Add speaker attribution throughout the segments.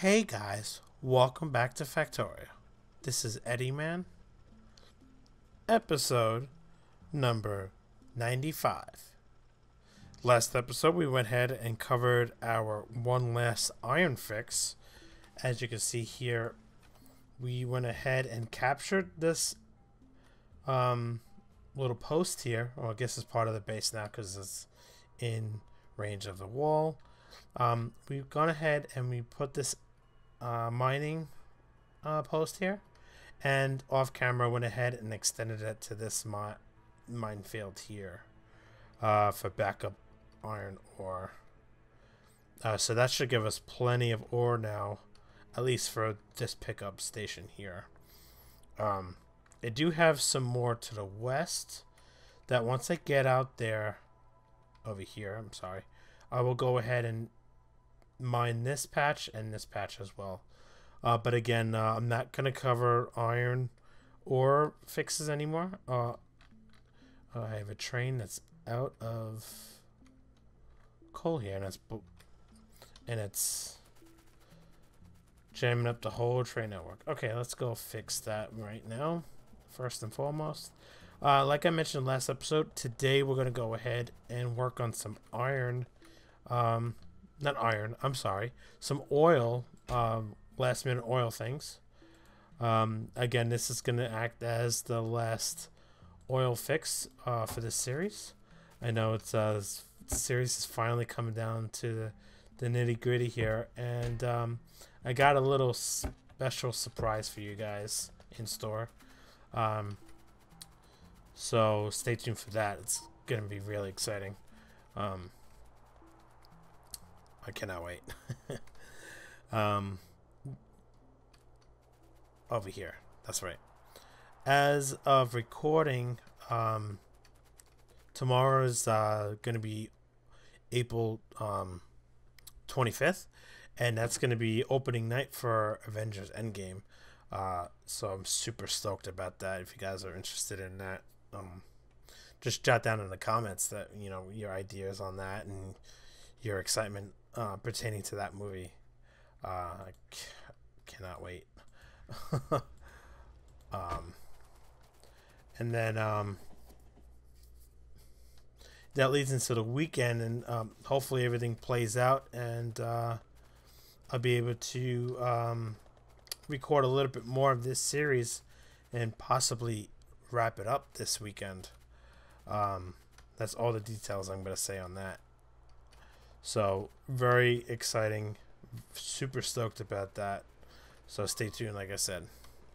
Speaker 1: Hey guys, welcome back to Factorio. This is Eddie Man, episode number 95. Last episode, we went ahead and covered our one last iron fix. As you can see here, we went ahead and captured this um, little post here. Well, I guess it's part of the base now because it's in range of the wall. Um, we've gone ahead and we put this uh, mining uh, post here. And off camera went ahead and extended it to this mi minefield here uh, for backup iron ore. Uh, so that should give us plenty of ore now at least for this pickup station here. Um, I do have some more to the west that once I get out there over here I'm sorry I will go ahead and mine this patch and this patch as well. Uh, but again, uh, I'm not going to cover iron ore fixes anymore. Uh, I have a train that's out of coal here, and it's and it's jamming up the whole train network. Okay, let's go fix that right now, first and foremost. Uh, like I mentioned last episode, today we're going to go ahead and work on some iron. Um, not iron, I'm sorry, some oil, um, last minute oil things. Um, again, this is going to act as the last oil fix uh, for this series. I know it's uh, this series is finally coming down to the, the nitty gritty here, and um, I got a little special surprise for you guys in store. Um, so stay tuned for that. It's going to be really exciting. Um, I cannot wait. um, over here. That's right. As of recording, um, tomorrow is uh, going to be April um, 25th, and that's going to be opening night for Avengers Endgame. Uh, so I'm super stoked about that. If you guys are interested in that, um, just jot down in the comments that you know your ideas on that and your excitement uh, pertaining to that movie. Uh, cannot wait. um, and then um, that leads into the weekend, and um, hopefully everything plays out, and uh, I'll be able to um, record a little bit more of this series, and possibly wrap it up this weekend. Um, that's all the details I'm going to say on that. So very exciting, super stoked about that. So stay tuned, like I said.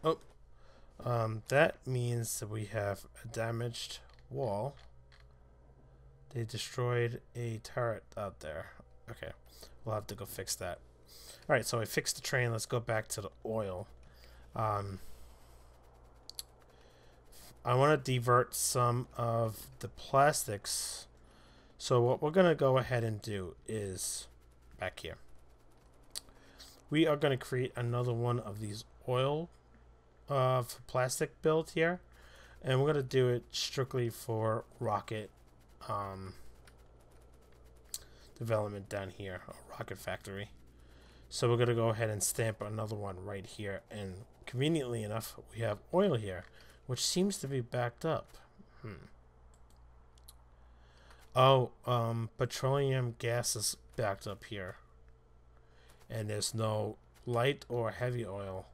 Speaker 1: Oh, um, that means that we have a damaged wall. They destroyed a turret out there. Okay, we'll have to go fix that. All right, so I fixed the train. Let's go back to the oil. Um, I want to divert some of the plastics so what we're going to go ahead and do is back here. We are going to create another one of these oil uh, plastic build here. And we're going to do it strictly for rocket um, development down here, a rocket factory. So we're going to go ahead and stamp another one right here. And conveniently enough, we have oil here, which seems to be backed up. Hmm. Oh, um, petroleum gas is backed up here. And there's no light or heavy oil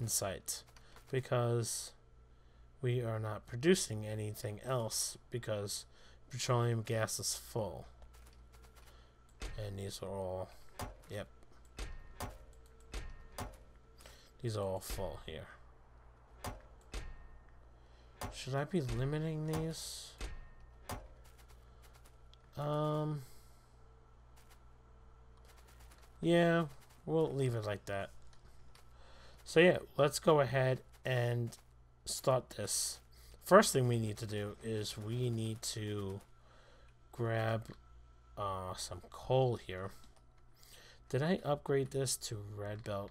Speaker 1: in sight. Because we are not producing anything else because petroleum gas is full. And these are all, yep. These are all full here. Should I be limiting these? Um. Yeah, we'll leave it like that. So yeah, let's go ahead and start this. First thing we need to do is we need to grab uh, some coal here. Did I upgrade this to red belt?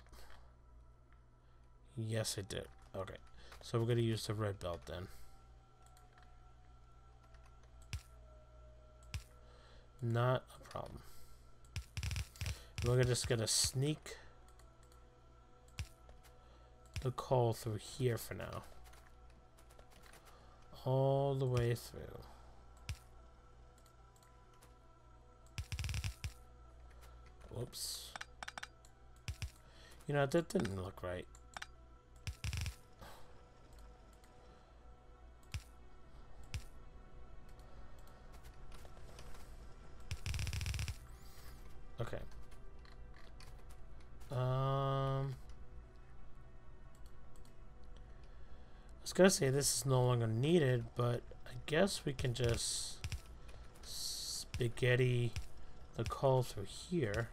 Speaker 1: Yes, I did. Okay, so we're going to use the red belt then. Not a problem. We're just gonna sneak the coal through here for now. All the way through. Whoops. You know, that didn't look right. Okay. Um... I was gonna say this is no longer needed, but I guess we can just spaghetti the coal through here.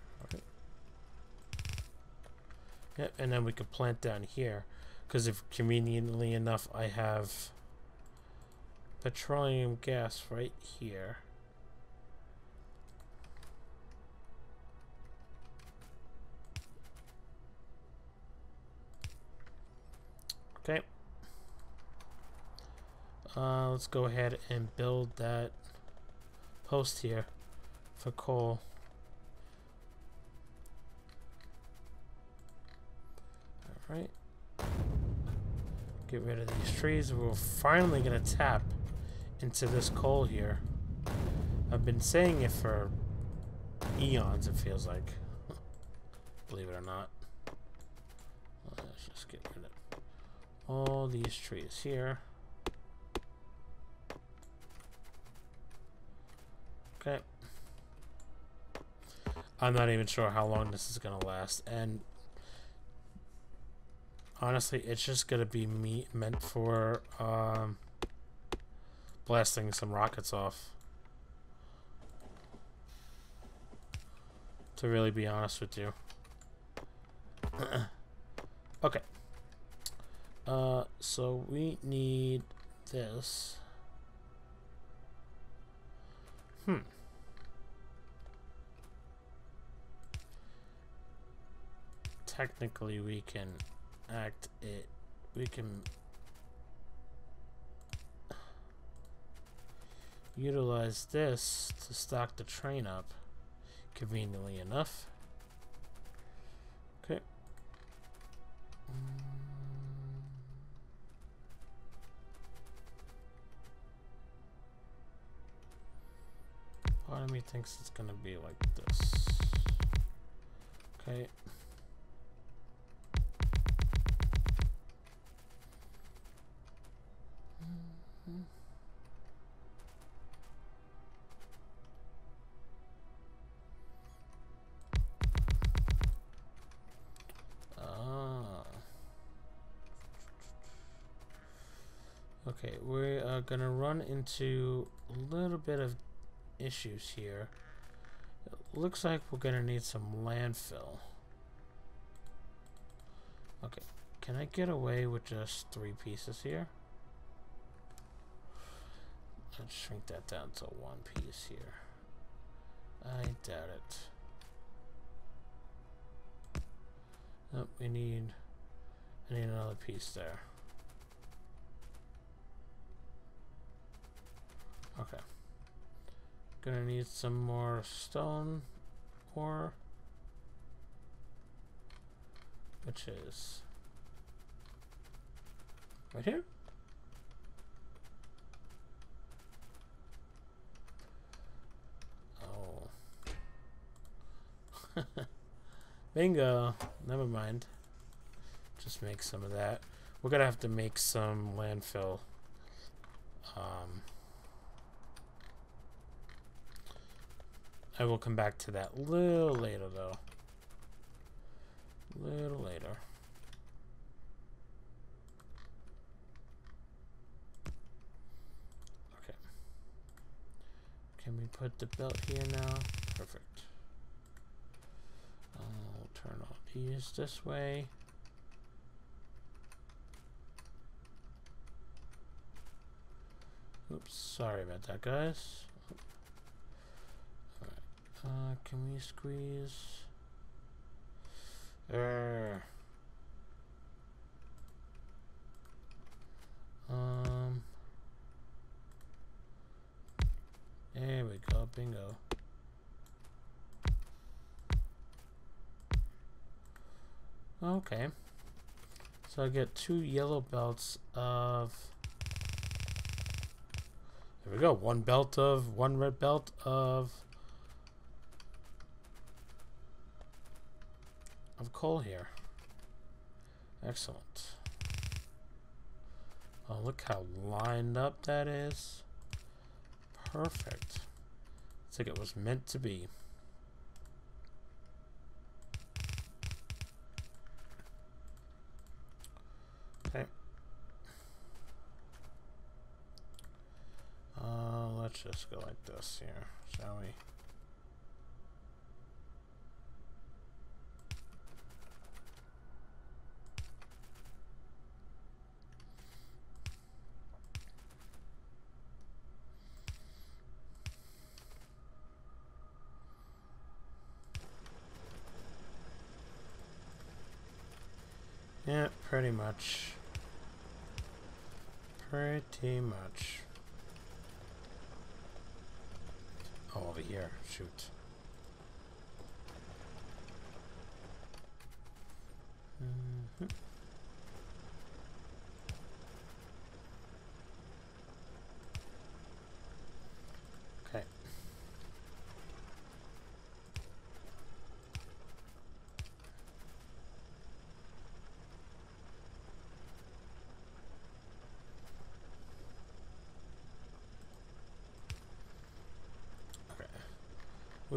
Speaker 1: Yep, and then we could plant down here. Because if conveniently enough I have petroleum gas right here. Okay. Uh, let's go ahead and build that post here for coal. Alright. Get rid of these trees. We're finally going to tap into this coal here. I've been saying it for eons, it feels like. Believe it or not. Let's just get rid of all these trees here. Okay. I'm not even sure how long this is going to last. And honestly, it's just going to be me meant for um, blasting some rockets off. To really be honest with you. okay. Uh, so we need this. Hmm. Technically, we can act it. We can utilize this to stock the train up conveniently enough. Okay. Part of me thinks it's gonna be like this. Okay. Ah. Okay, we are gonna run into a little bit of issues here. It looks like we're gonna need some landfill. Okay, can I get away with just three pieces here? Let's shrink that down to one piece here. I doubt it. Nope, we need, I need another piece there. Okay. Gonna need some more stone ore. Which is right here. Oh. Bingo. Never mind. Just make some of that. We're gonna have to make some landfill. Um, I will come back to that a little later, though. A little later. Okay. Can we put the belt here now? Perfect. I'll turn all these this way. Oops, sorry about that, guys. Uh, can we squeeze? Uh, um. There we go, bingo. Okay. So I get two yellow belts of... There we go. One belt of... One red belt of... Of coal here. Excellent. Oh, look how lined up that is. Perfect. It's like it was meant to be. Okay. Uh, let's just go like this here, shall we? Yeah, pretty much. Pretty much. Oh, over here. Shoot. Mm -hmm.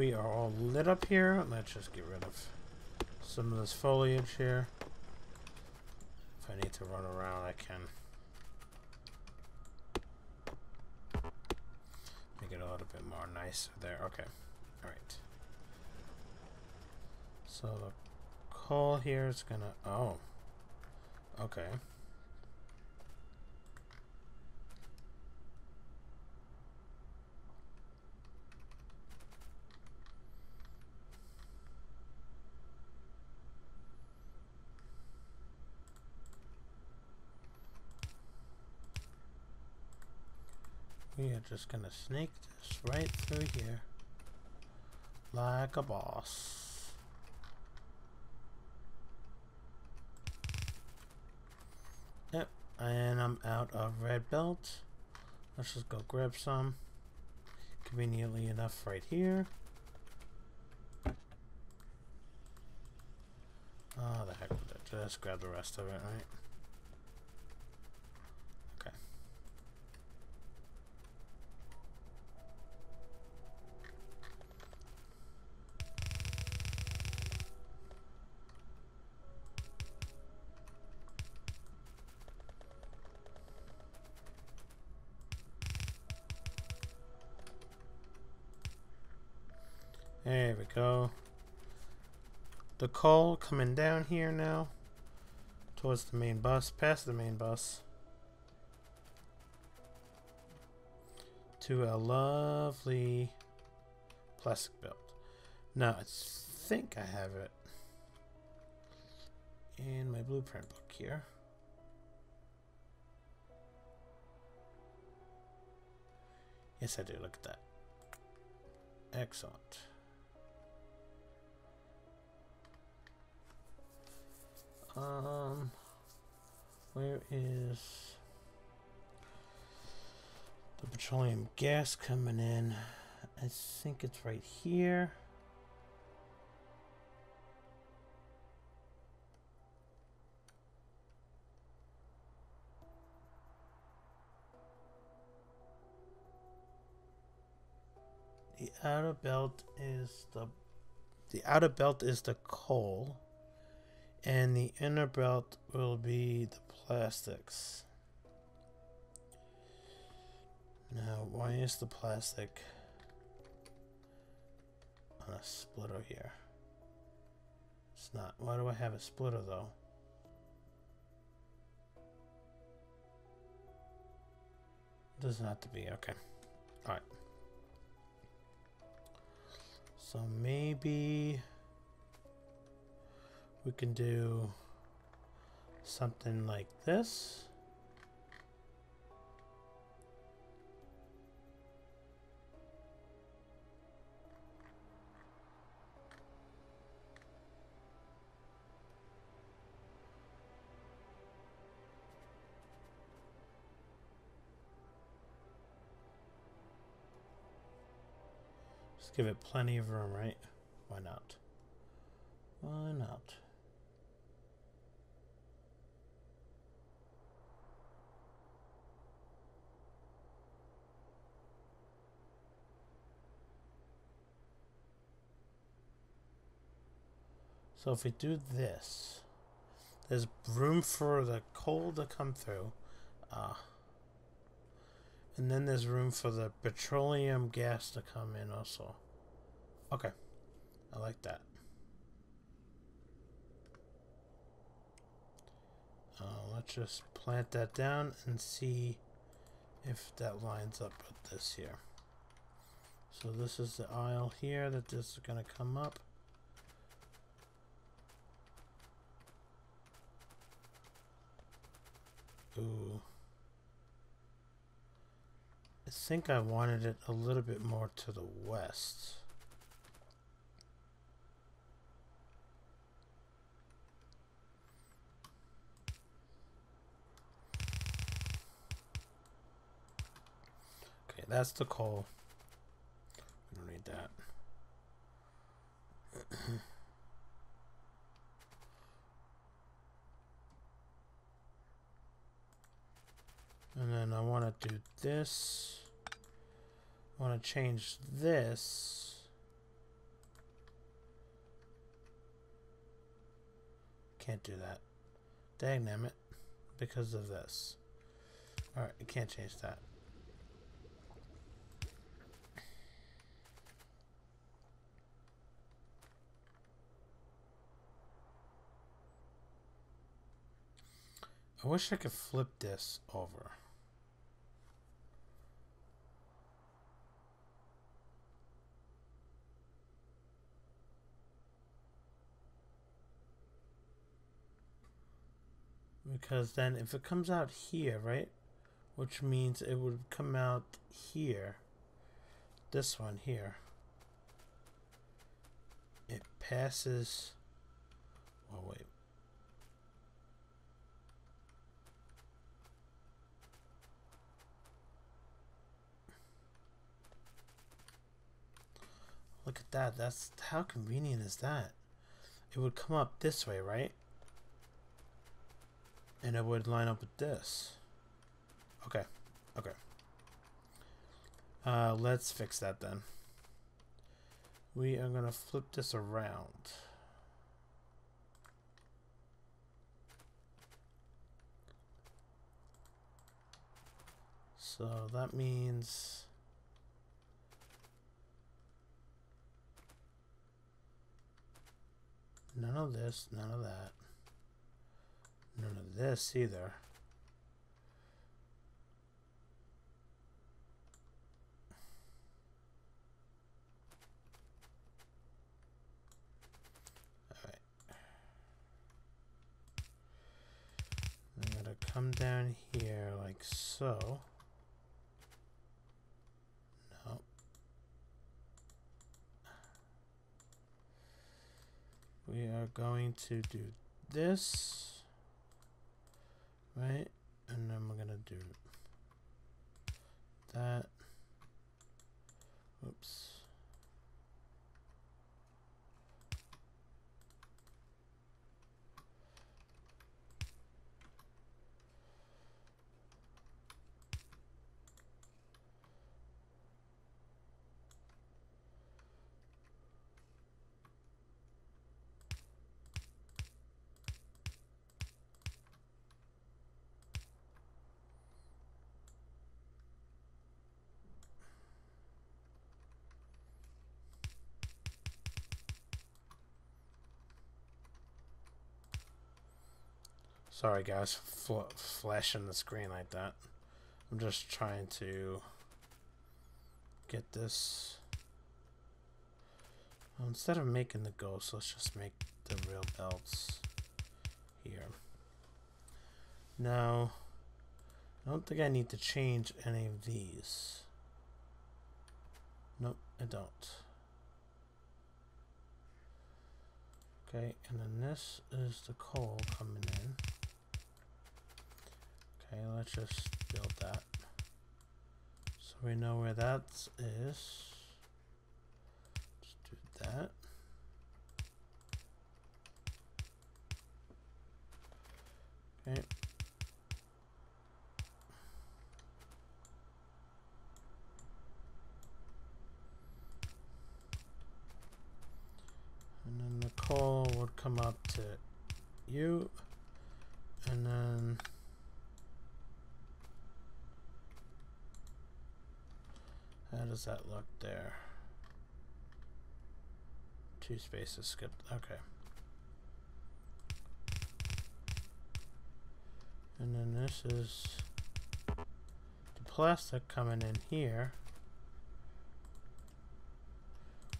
Speaker 1: We are all lit up here. Let's just get rid of some of this foliage here. If I need to run around, I can. Make it a little bit more nice there. Okay. Alright. So the coal here is gonna... Oh. Okay. We are just gonna snake this right through here. Like a boss. Yep, and I'm out of red belt. Let's just go grab some. Conveniently enough right here. Oh, the heck with it. Just grab the rest of it, right? The coal coming down here now. Towards the main bus. Past the main bus. To a lovely plastic belt. Now, I think I have it in my blueprint book here. Yes, I do. Look at that. Excellent. Um, where is the petroleum gas coming in? I think it's right here. The outer belt is the the outer belt is the coal and the inner belt will be the plastics. Now, why is the plastic on a splitter here? It's not. Why do I have a splitter though? It doesn't have to be. Okay. Alright. So maybe we can do something like this. Just give it plenty of room, right? Why not? Why not? So if we do this, there's room for the coal to come through. Uh, and then there's room for the petroleum gas to come in also. Okay. I like that. Uh, let's just plant that down and see if that lines up with this here. So this is the aisle here that this is going to come up. Ooh. I think I wanted it a little bit more to the west. Okay, that's the coal. We don't need that. And then I want to do this. I want to change this. Can't do that. Dang it. Because of this. Alright, I can't change that. I wish I could flip this over. Because then if it comes out here, right? Which means it would come out here. This one here. It passes... Oh, wait. Look at that. That's how convenient is that? It would come up this way, right? And it would line up with this. Okay. Okay. Uh, let's fix that then. We are going to flip this around. So that means... None of this, none of that. None of this either. Come down here like so. No. we are going to do this right? And then we're gonna do that. Oops Sorry guys, fl flashing the screen like that. I'm just trying to get this. Well, instead of making the ghost, let's just make the real belts here. Now, I don't think I need to change any of these. Nope, I don't. Okay, and then this is the coal coming in. Okay, let's just build that. So we know where that is. Do that. Okay. And then the coal would come up to you. And then how does that look there? Two spaces skipped. Okay. And then this is the plastic coming in here.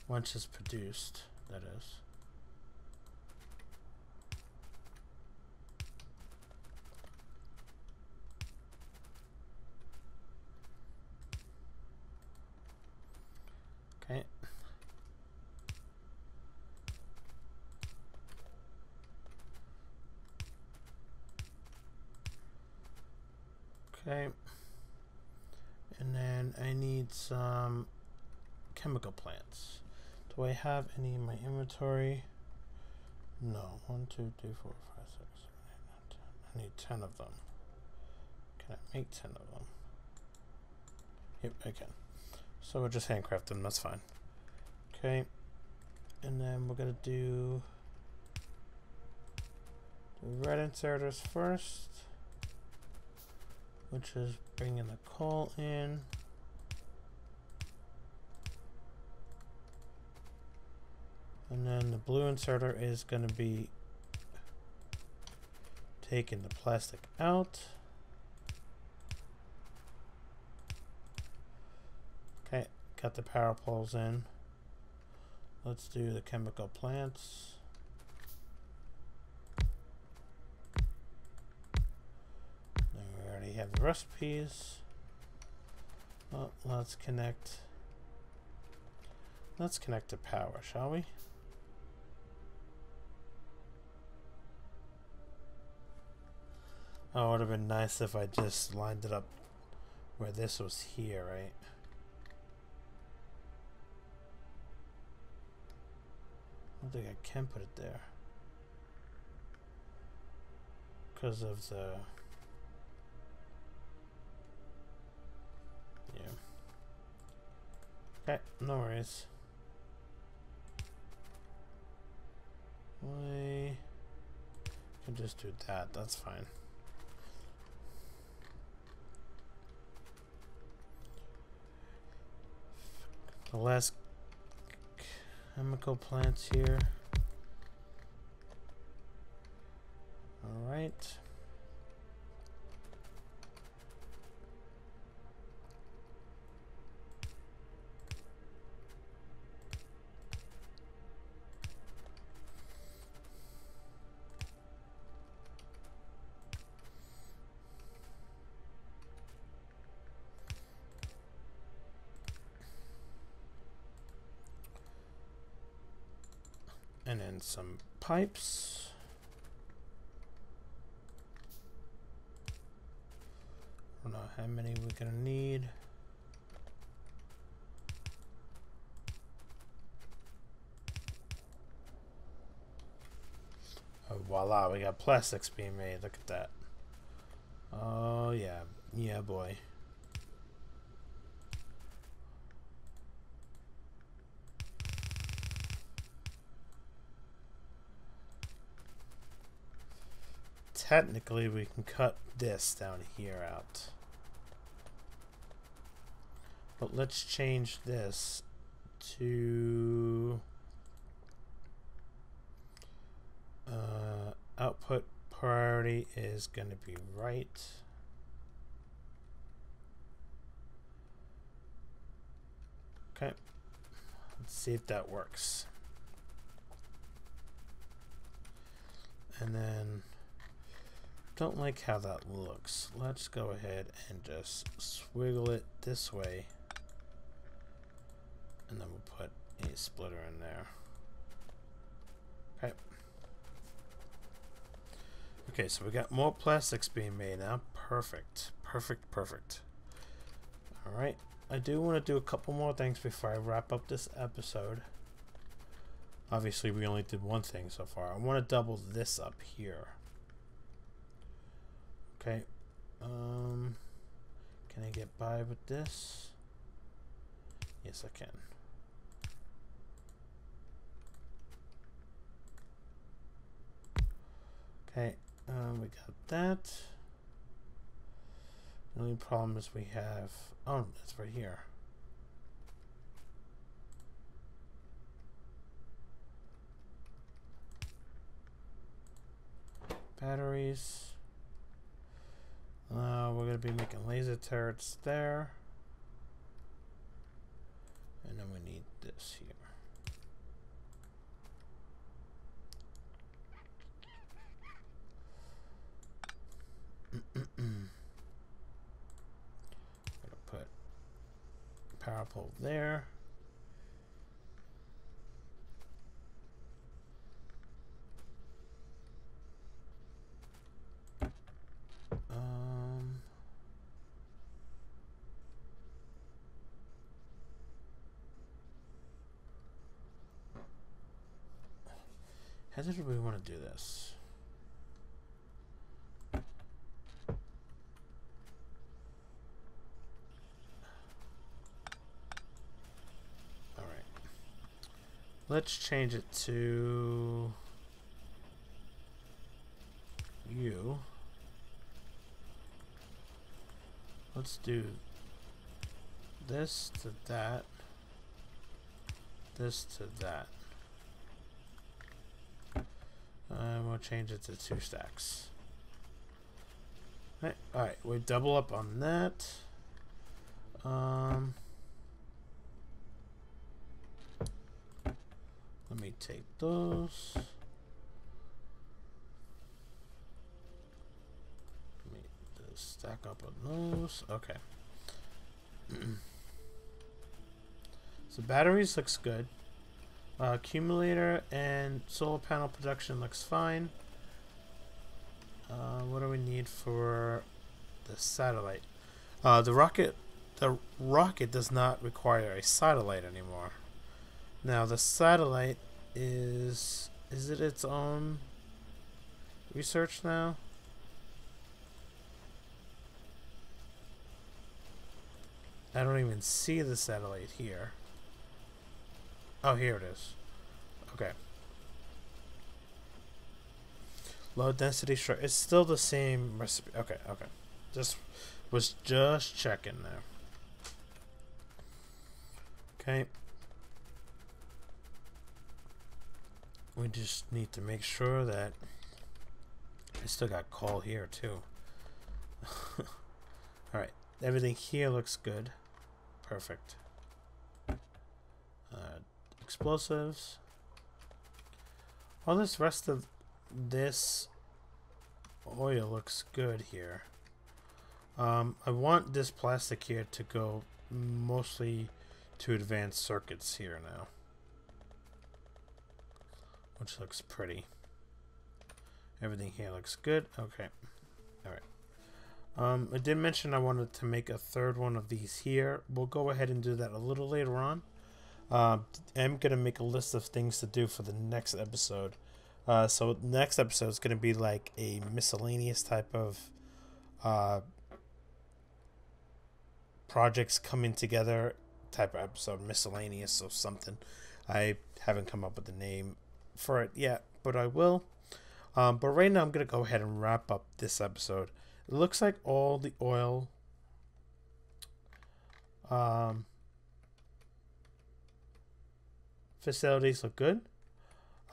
Speaker 1: Once it's produced, that is. Okay. Okay. And then I need some chemical plants. Do I have any in my inventory? No. One, two, three, four, five, six, seven, eight, nine, ten. I need ten of them. Can I make ten of them? Yep, I can. So we'll just handcraft them, that's fine. Okay. And then we're gonna do the red inserters first which is bringing the coal in. And then the blue inserter is going to be taking the plastic out. Okay, got the power poles in. Let's do the chemical plants. We already have the recipes. Well, let's connect. Let's connect to power, shall we? Oh, it would have been nice if I just lined it up where this was here, right? I don't think I can put it there. Because of the... Yeah. Okay, no worries. We can just do that, that's fine. The last chemical plants here. All right. And then some pipes. I don't know how many we're gonna need. Oh, voila, we got plastics being made. Look at that. Oh, yeah. Yeah, boy. Technically we can cut this down here out. But let's change this to uh, output priority is going to be right. Okay, let's see if that works. And then don't like how that looks. Let's go ahead and just swiggle it this way. And then we'll put a splitter in there. Okay. Okay, so we got more plastics being made now. Perfect. Perfect, perfect. Alright. I do want to do a couple more things before I wrap up this episode. Obviously, we only did one thing so far. I want to double this up here. Okay. Um, can I get by with this? Yes, I can. Okay, um, we got that. The only problem is we have... Oh, it's right here. Batteries. Uh, we're going to be making laser turrets there. And then we need this here. Gonna put power pole there. How did we want to do this? All right. Let's change it to you. Let's do this to that, this to that. And we'll change it to two stacks. Alright, we double up on that. Um, let me take those. Let me stack up on those. Okay. so batteries looks good. Uh, accumulator and solar panel production looks fine. Uh, what do we need for the satellite? Uh, the rocket, the rocket does not require a satellite anymore. Now the satellite is is it its own research now? I don't even see the satellite here. Oh, here it is. Okay. Low density short. It's still the same recipe. Okay, okay. Just was just checking there. Okay. We just need to make sure that I still got call here too. Alright. Everything here looks good. Perfect. Uh, explosives. All this rest of this oil looks good here. Um, I want this plastic here to go mostly to advanced circuits here now. Which looks pretty. Everything here looks good. Okay. Alright. Um, I did mention I wanted to make a third one of these here. We'll go ahead and do that a little later on. Uh, I'm going to make a list of things to do for the next episode. Uh, so next episode is going to be like a miscellaneous type of uh, projects coming together type of episode, miscellaneous or something. I haven't come up with a name for it yet, but I will. Um, but right now, I'm going to go ahead and wrap up this episode. It looks like all the oil um, facilities look good.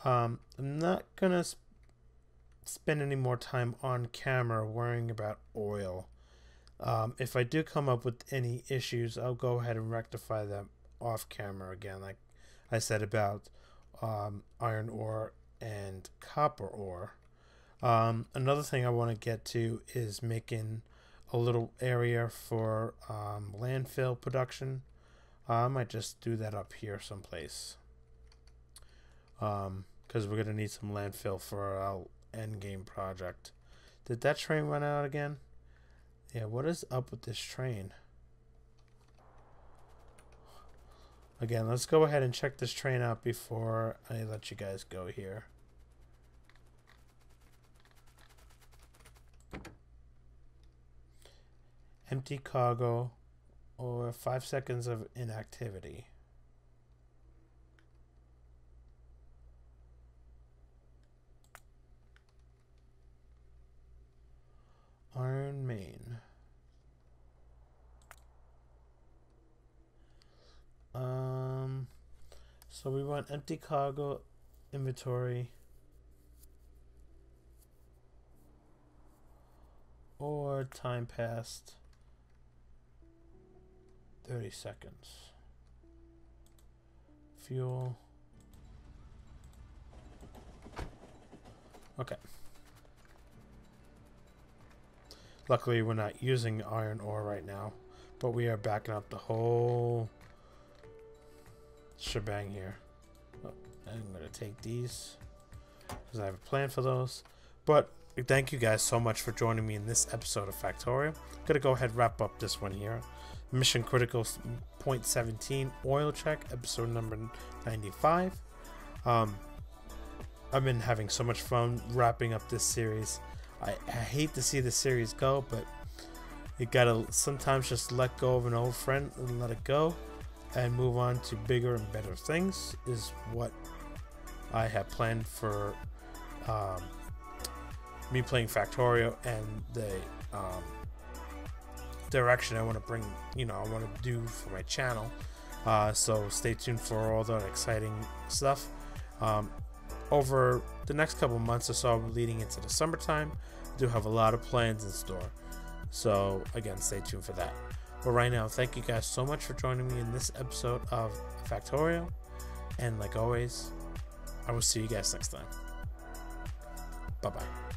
Speaker 1: Um, I'm not going to sp- spend any more time on camera worrying about oil. Um, if I do come up with any issues, I'll go ahead and rectify them off camera again, like I said about um, iron ore and copper ore. Um, another thing I want to get to is making a little area for um, landfill production. Uh, I might just do that up here someplace. Um, because we're gonna need some landfill for our end game project. Did that train run out again? Yeah, what is up with this train? Again, let's go ahead and check this train out before I let you guys go here. Empty cargo or five seconds of inactivity. Iron Main. Um, so we want empty cargo inventory or time passed 30 seconds. Fuel. Okay. Luckily, we're not using iron ore right now, but we are backing up the whole shebang here. Oh, I'm going to take these because I have a plan for those. But thank you guys so much for joining me in this episode of Factorio. I'm going to go ahead wrap up this one here. Mission Critical Point 17 Oil Check, episode number 95. Um, I've been having so much fun wrapping up this series. I, I hate to see the series go, but you gotta sometimes just let go of an old friend and let it go and move on to bigger and better things is what I have planned for um, me playing Factorio and the um, direction I want to bring, you know, I want to do for my channel. Uh, so stay tuned for all that exciting stuff. Um, over the next couple months or so, leading into the summertime, I do have a lot of plans in store. So again, stay tuned for that. But right now, thank you guys so much for joining me in this episode of Factorio. And like always, I will see you guys next time. Bye bye.